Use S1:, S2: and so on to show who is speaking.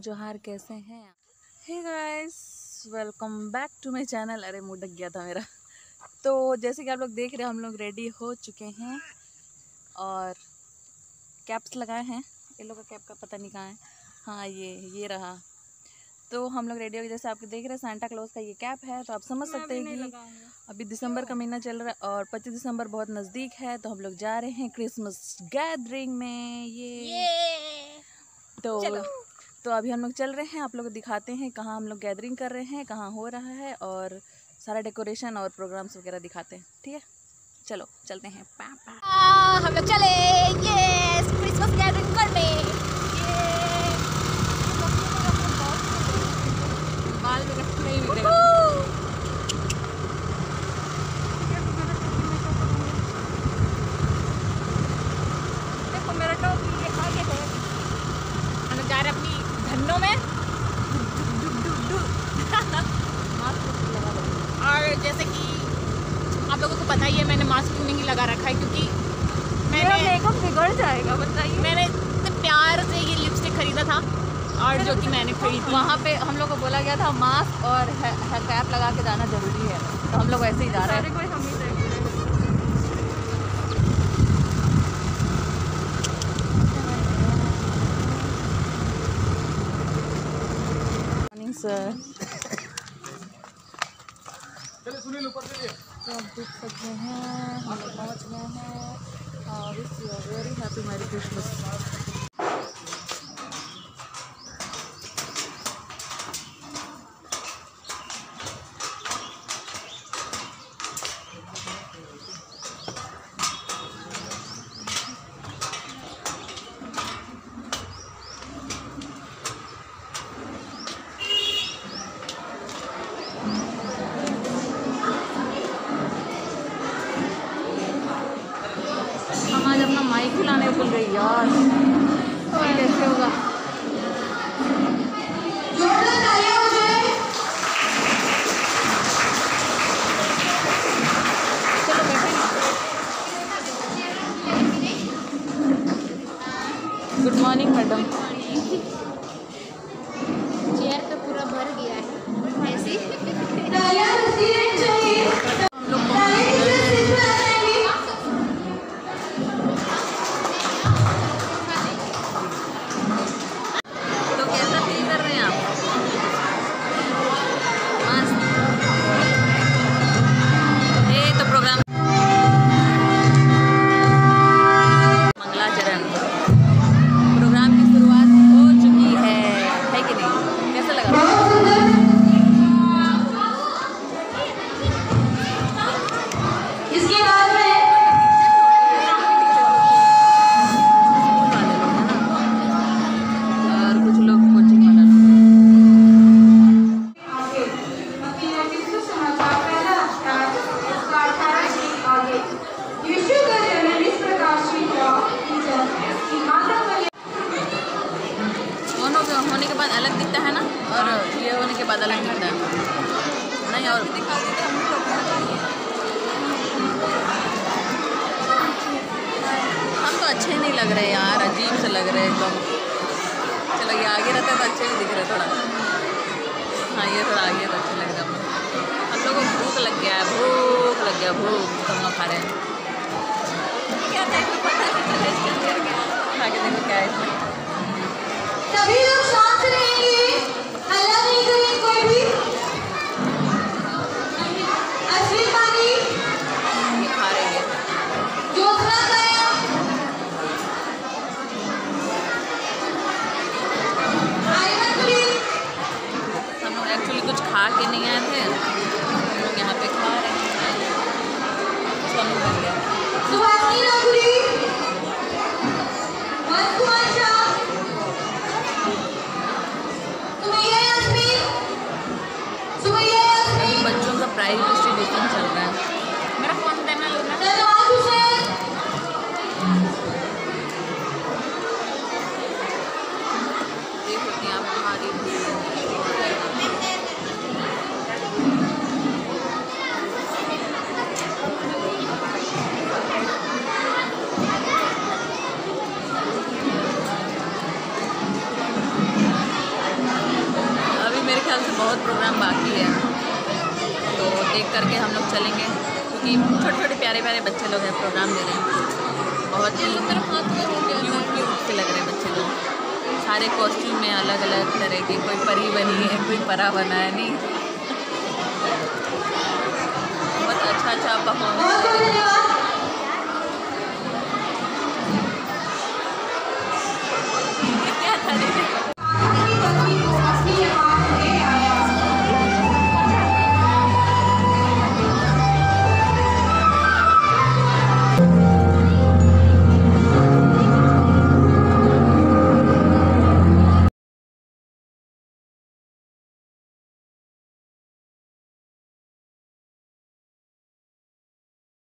S1: जोहार कैसे हैं hey guys welcome back to my channel अरे मुँह ढक गया था मेरा। तो जैसे कि आप लोग देख रहे हैं हम लोग रेडी हो चुके हैं और कैप्स लगाए हैं। ये लोग का कैप का पता नहीं कहाँ है। हाँ ये ये रहा। तो हम लोग रेडी हो गए। जैसे आप देख रहे हैं सांता क्लॉज का ये कैप है तो आप समझ सकते हैं कि अभी दिसंबर का महीना चल रहा है और पच्चीस दिसंबर बहुत नज़दीक है तो हम लोग जा रहे हैं क्रिसमस गैदरिंग में। ये। तो तो अभी हम लोग चल रहे हैं आप लोग दिखाते हैं कहाँ हम लोग गैदरिंग कर रहे हैं कहाँ हो रहा है और सारा डेकोरेशन और प्रोग्राम्स वगैरह दिखाते हैं ठीक है? चलो चलते हैं।
S2: आ, हम लोग चले। ये क्रिसमस गैदरिंग करने ये
S1: बाल में नहीं मिलेगा
S2: देखो मेरा टोपी ये आगे है हम लोग जा रहे हैं अपनी धन्नों में और जैसे कि आप लोगों को पता ही है मैंने मास्क नहीं लगा रखा है क्योंकि मैंने
S1: मेकअप बिगड़ जाएगा बताइए।
S2: मैंने इतने प्यार से ये लिपस्टिक खरीदा था और जो कि मैंने खरीदी
S1: वहाँ पे हम लोग को बोला गया था मास्क और कैप लगा के जाना ज़रूरी है। तो हम लोग वैसे ही जा रहे हैं। मॉर्निंग सर तो आप देख सकते हैं, हम पहुँच गए हैं, और इस वेरी हैप्पी मैरी क्रिसमस हम आज हिलाने भूल गई यार। कैसे होगा?
S3: बाद
S1: अलग दिखता है ना और ये होने के बाद अलग दिखता है नहीं और हम तो अच्छे नहीं लग रहे यार अजीब से लग रहे एकदम चलो ये आगे रहता तो अच्छे भी दिख रहे थोड़ा हाँ ये थोड़ा आगे तो अच्छे लग रहा लोग हम लोग को भूख लग गया है भूख लग गया भूख तो हम लोग खा रहे हैं क्या के देखो क्या है
S3: खा के नहीं आए थे लोग यहाँ
S1: पे खा रहे हैं। बच्चों का प्राइज डिस्ट्रीब्यूशन चल रहा है। मेरा फ़ोन देना लोग ये होती है
S3: आप हमारी शाह
S1: प्रोग्राम बाकी है। तो देख करके हम लोग चलेंगे, क्योंकि छोटे छोटे प्यारे प्यारे बच्चे लोग हैं प्रोग्राम दे रहे हैं। बहुत ही क्यूट क्यूट से लग रहे हैं बच्चे लोग। सारे कॉस्ट्यूम में अलग अलग तरह के, कोई परी बनी है, कोई परा बना है, नहीं। बहुत अच्छा अच्छा परफॉर्मेंस